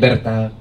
libertad,